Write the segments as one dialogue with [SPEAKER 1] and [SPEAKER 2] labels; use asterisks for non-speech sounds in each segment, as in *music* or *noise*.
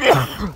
[SPEAKER 1] Yeah.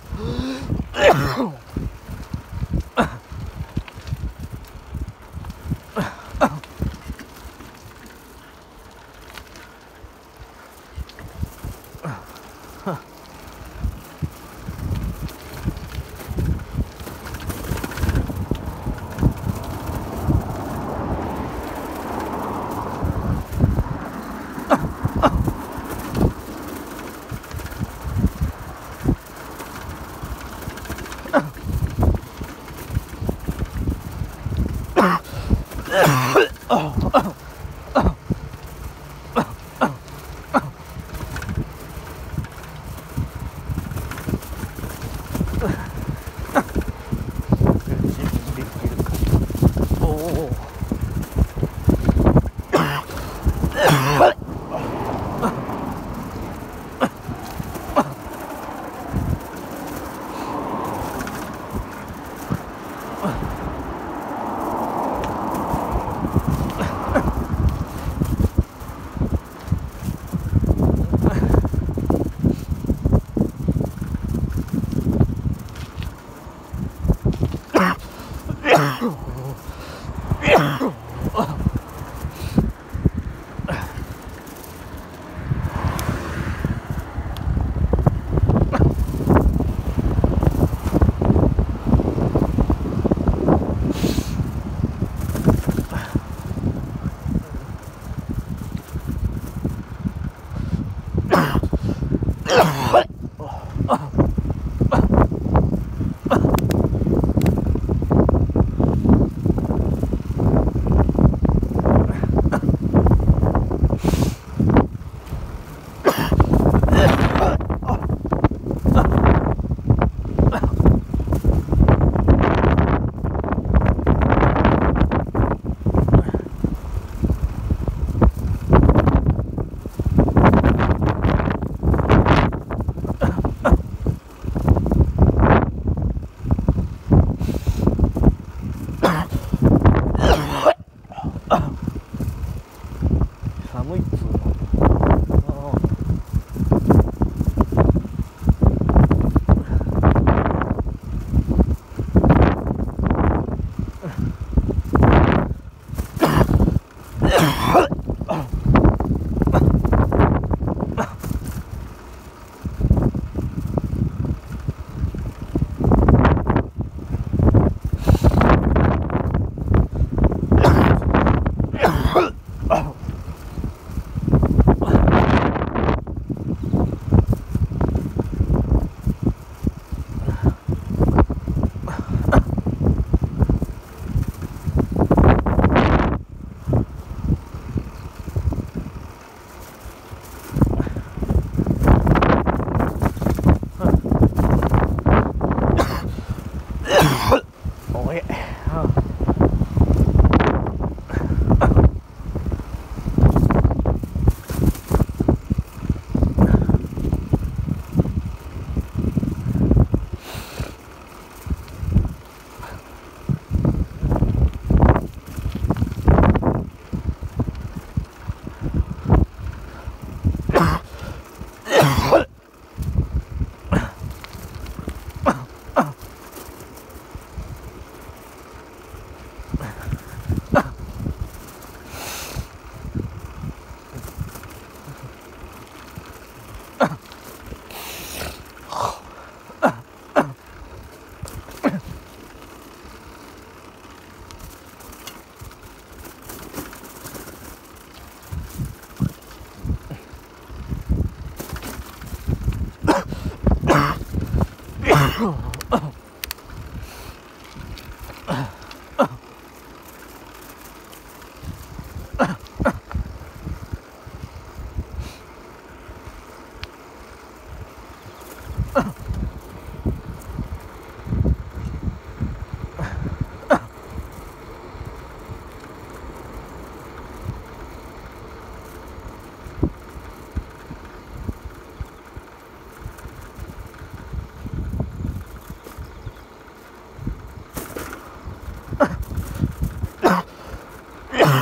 [SPEAKER 1] oh, oh. Ugh. *coughs* *coughs*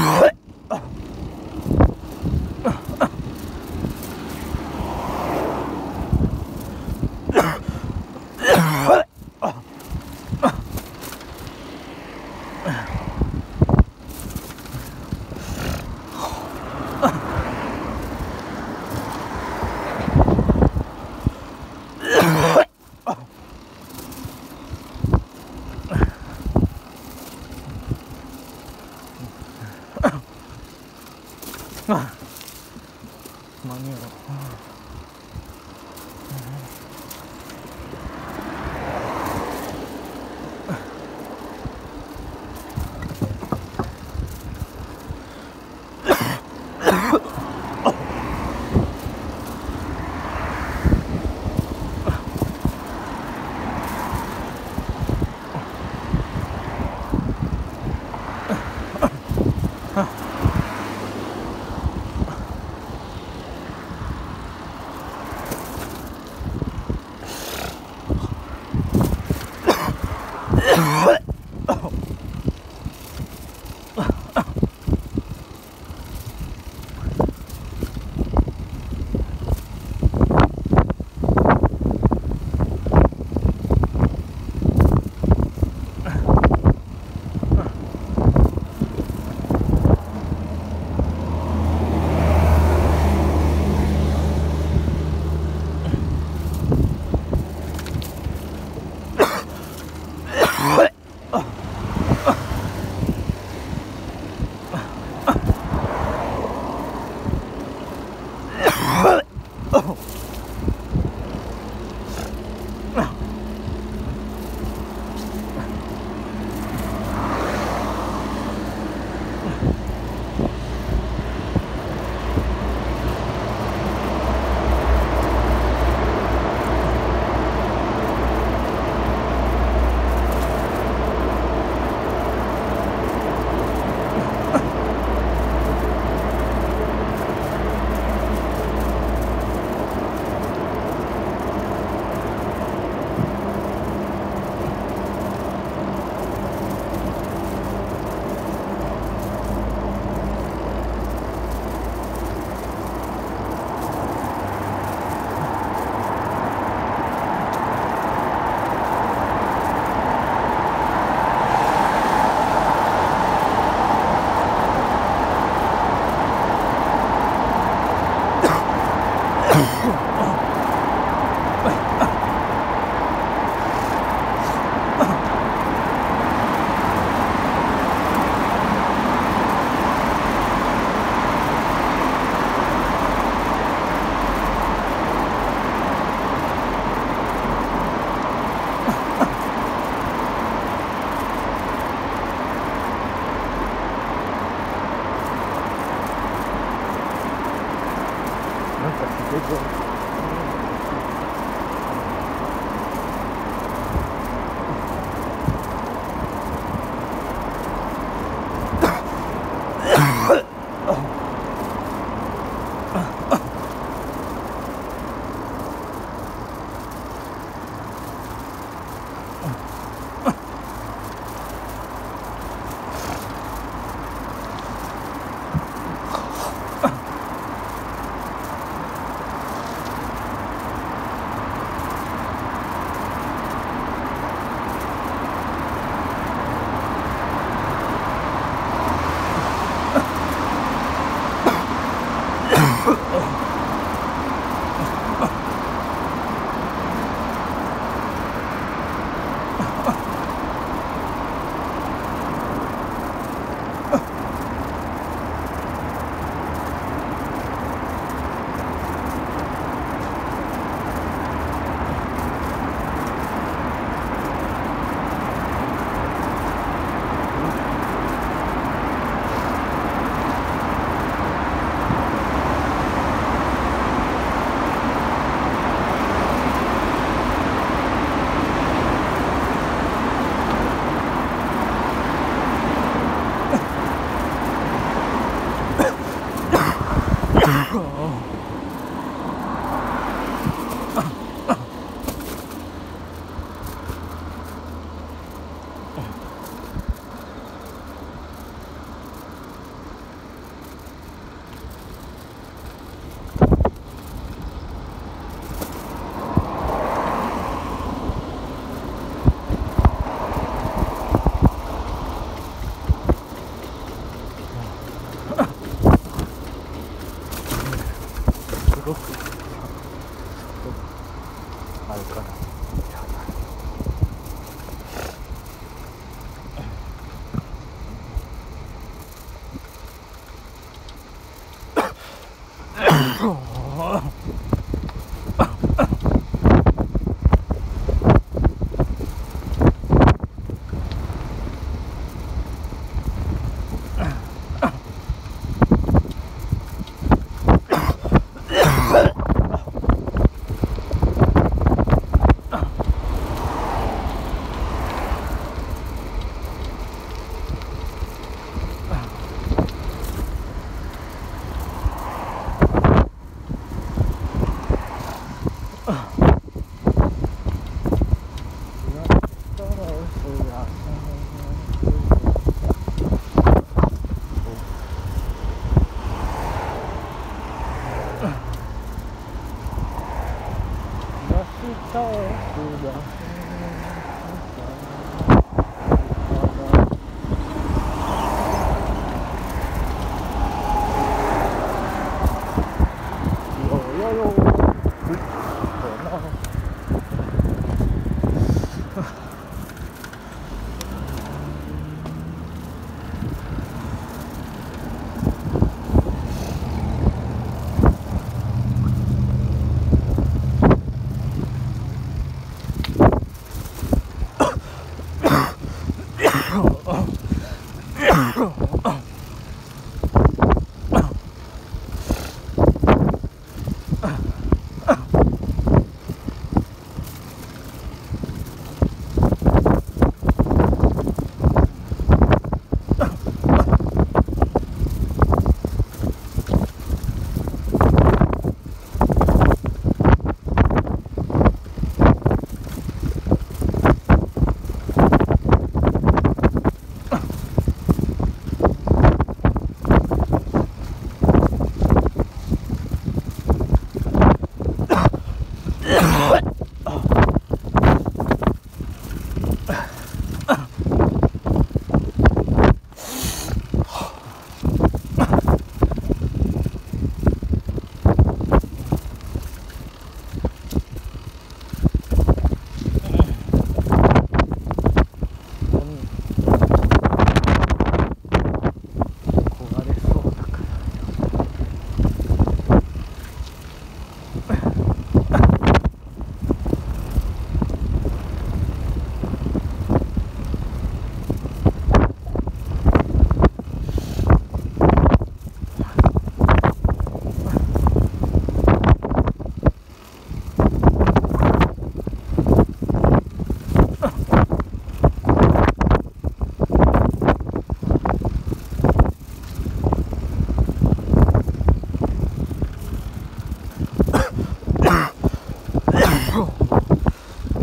[SPEAKER 1] What? あ間に合う Good one.